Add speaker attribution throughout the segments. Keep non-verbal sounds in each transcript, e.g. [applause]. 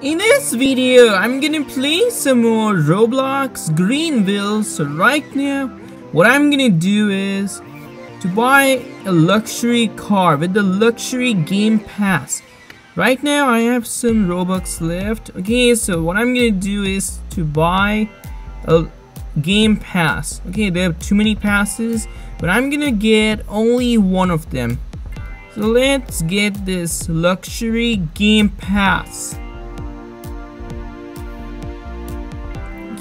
Speaker 1: In this video, I'm gonna play some more Roblox Greenville. So right now, what I'm gonna do is to buy a luxury car with the luxury game pass. Right now, I have some Robux left. Okay, so what I'm gonna do is to buy a game pass. Okay, they have too many passes, but I'm gonna get only one of them. So let's get this luxury game pass.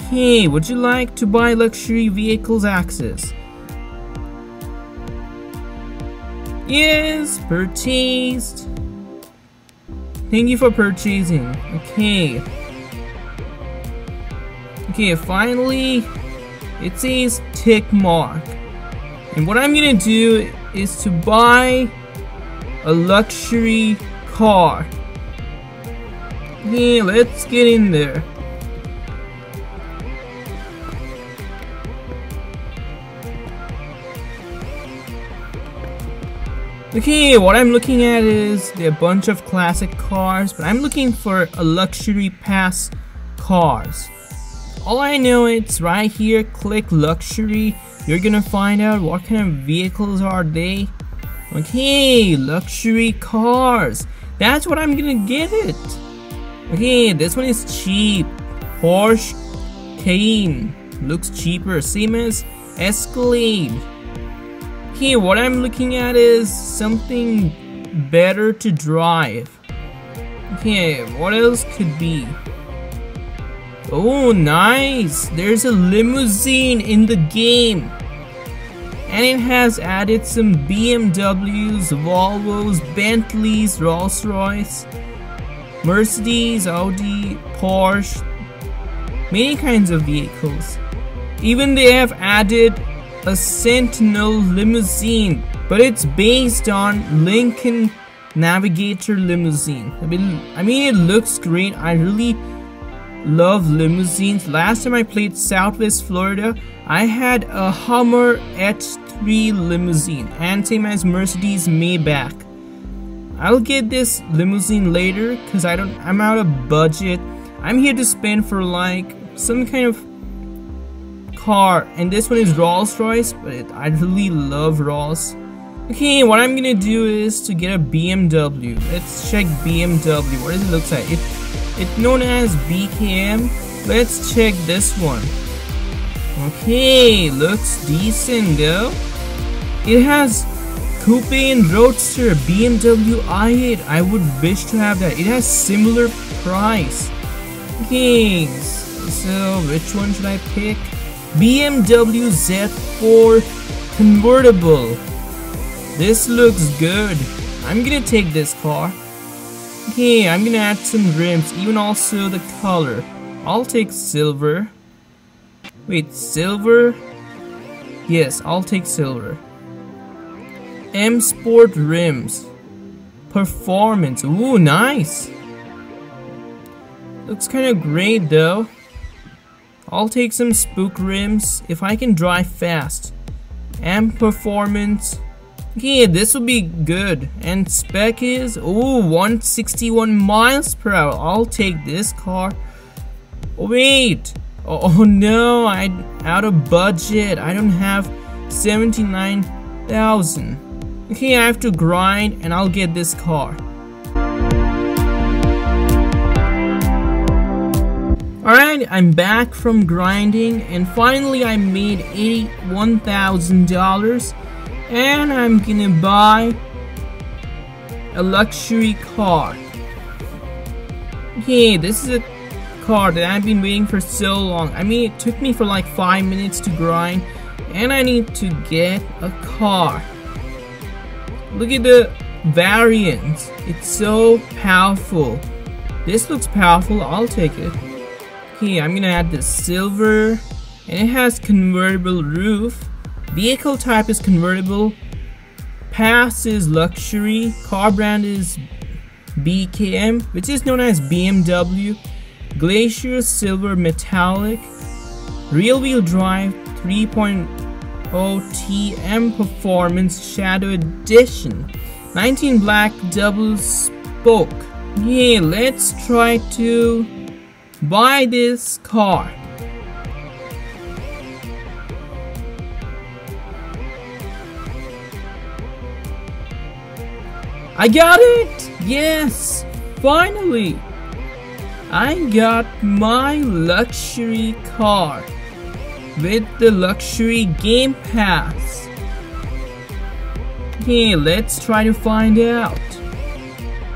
Speaker 1: Hey, would you like to buy luxury vehicles access? Yes, purchased. Thank you for purchasing. Okay. Okay, finally, it says tick mark. And what I'm gonna do is to buy a luxury car. Okay, let's get in there. Okay, what I'm looking at is a bunch of classic cars, but I'm looking for a luxury pass cars. All I know it's right here, click luxury. You're gonna find out what kind of vehicles are they. Okay, luxury cars. That's what I'm gonna get it. Okay, this one is cheap. Porsche Cayenne looks cheaper, same as Escalade. Okay, what I'm looking at is something better to drive. Okay, what else could be? Oh, nice! There's a limousine in the game. And it has added some BMWs, Volvos, Bentleys, Rolls-Royce, Mercedes, Audi, Porsche, many kinds of vehicles. Even they have added a Sentinel limousine, but it's based on Lincoln Navigator limousine. I mean, I mean, it looks great. I really love limousines. Last time I played Southwest Florida, I had a Hummer H3 limousine, and same as Mercedes Maybach. I'll get this limousine later because I don't. I'm out of budget. I'm here to spend for like some kind of car and this one is Rolls Royce but it, I really love Rolls. Okay what I'm gonna do is to get a BMW let's check BMW what does it look like? It, it's known as BKM let's check this one. Okay looks decent though. It has coupe and roadster BMW i8 I would wish to have that. It has similar price. Okay so which one should I pick BMW Z4 convertible. This looks good. I'm gonna take this car. Okay, I'm gonna add some rims, even also the color. I'll take silver. Wait, silver? Yes, I'll take silver. M Sport rims. Performance. Ooh, nice. Looks kind of great though. I'll take some spook rims if I can drive fast. And performance. Okay, this will be good. And spec is, oh, 161 miles per hour. I'll take this car. Wait. Oh, [laughs] oh no, I out of budget. I don't have 79,000. Okay, I have to grind and I'll get this car. Alright, I'm back from grinding and finally I made $81,000 and I'm gonna buy a luxury car. Okay, this is a car that I've been waiting for so long. I mean, it took me for like 5 minutes to grind and I need to get a car. Look at the variants. It's so powerful. This looks powerful, I'll take it. Okay, I'm gonna add the silver and it has convertible roof. Vehicle type is convertible. Pass is luxury. Car brand is BKM, which is known as BMW. Glacier silver metallic. Real wheel drive 3.0 TM performance shadow edition. 19 black double spoke Yeah, let's try to buy this car. I got it! Yes! Finally! I got my luxury car with the luxury game pass. Okay, let's try to find out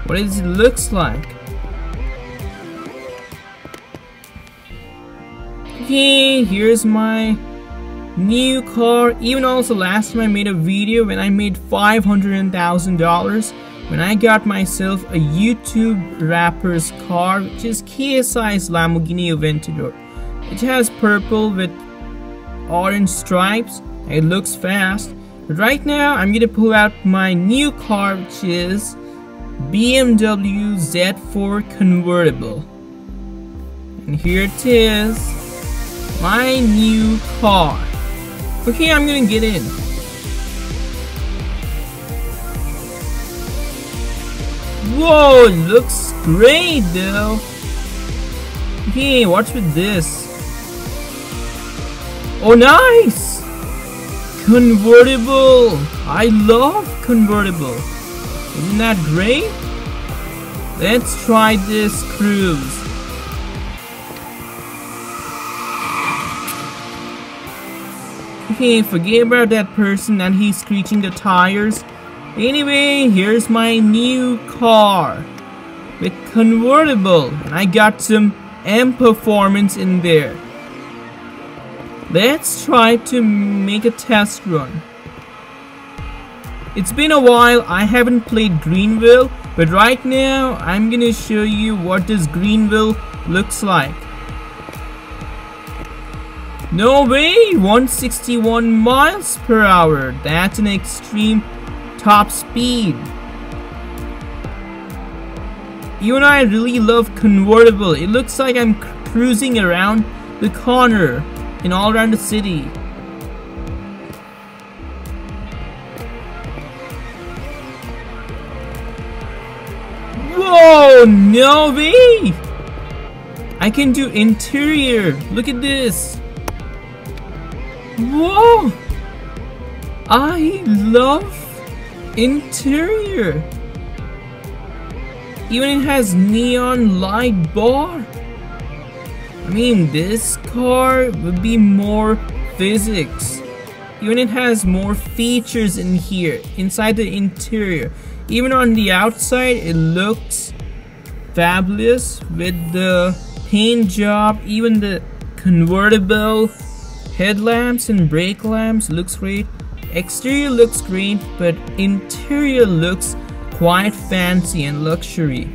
Speaker 1: what it looks like. Okay, here's my new car. Even also last time I made a video when I made $500,000 when I got myself a YouTube rapper's car which is KSI's Lamborghini Aventador. It has purple with orange stripes. It looks fast. But right now I'm gonna pull out my new car which is BMW Z4 convertible. And here it is. My new car. Okay, I'm gonna get in. Whoa, it looks great though. Okay, what's with this? Oh, nice! Convertible! I love convertible. Isn't that great? Let's try this cruise. Okay, forget about that person and he's screeching the tires. Anyway, here's my new car with convertible and I got some M performance in there. Let's try to make a test run. It's been a while, I haven't played Greenville, but right now I'm gonna show you what this Greenville looks like. No way! 161 miles per hour. That's an extreme top speed. You and I really love convertible. It looks like I'm cruising around the corner and all around the city. Whoa, no way! I can do interior. Look at this. Whoa! I love interior. Even it has neon light bar. I mean, this car would be more physics. Even it has more features in here, inside the interior. Even on the outside, it looks fabulous with the paint job, even the convertible headlamps and brake lamps looks great. Exterior looks great, but interior looks quite fancy and luxury.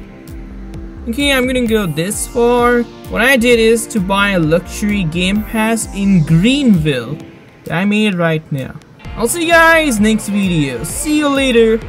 Speaker 1: Okay, I'm gonna go this far. What I did is to buy a luxury game pass in Greenville. that I made right now. I'll see you guys next video. See you later.